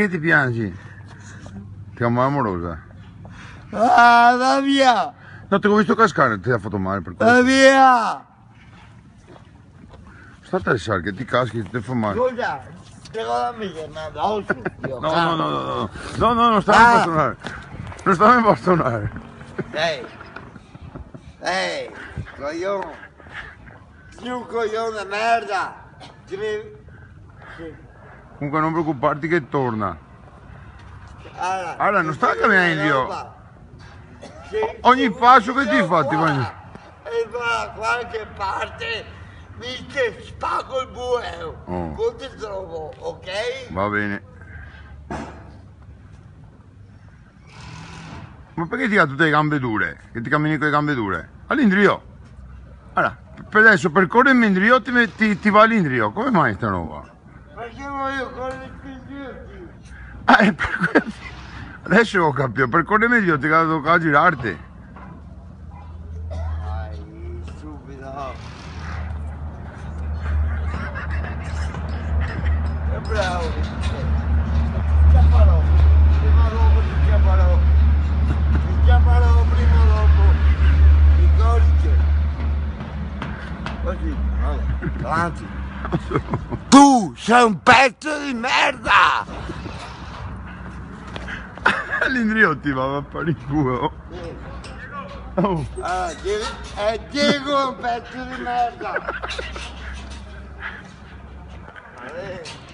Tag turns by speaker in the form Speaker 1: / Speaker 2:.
Speaker 1: Και τι πιάνεις, τι αμάρουμε τώρα.
Speaker 2: Α, το βιά!
Speaker 1: Να την έχω visto να κάνω την αίθουσα.
Speaker 2: Το βιά στα τεσσάρια, τι κάσκες, τι
Speaker 1: θα
Speaker 2: φάμε.
Speaker 1: Τι αφού θα φύγει, τι θα φύγει, τι
Speaker 2: θα
Speaker 1: φύγει. Εγώ δεν φύγει, δεν φύγει.
Speaker 2: Εγώ δεν φύγει, δεν φύγει. Εγώ δεν φύγει, δεν φύγει.
Speaker 1: Comunque non preoccuparti che torna.
Speaker 2: Allora,
Speaker 1: Allora, non sta
Speaker 2: ti. Se-
Speaker 1: Ogni passo che ti fa, ti voglio-
Speaker 2: E va da qualche parte, mi ti spago il buio.
Speaker 1: Oh.
Speaker 2: Poi ti trovo, ok?
Speaker 1: Va bene. Ma perché ti ha tutte le gambe dure? Che ti cammini con le gambe dure? All'indrio. Allora, per adesso percorrere l'indrio ti, metti- ti va all'indrio. Come mai sta roba?
Speaker 2: Perché voglio con i piedi.
Speaker 1: Ah, è per questo. Adesso ho capito, percorrere l'indrio ti tocca girarti.
Speaker 2: Dai, stupido. Che bravo. Schiappalo. Prima o dopo ti schiappalo. Ti schiappalo prima dopo. Ricordati. Così, vabbè, avanti. Tu sei un pezzo di merda!
Speaker 1: All'indrio ti va a fare il culo. Oh.
Speaker 2: Ah, Diego, è Diego è un pezzo di merda!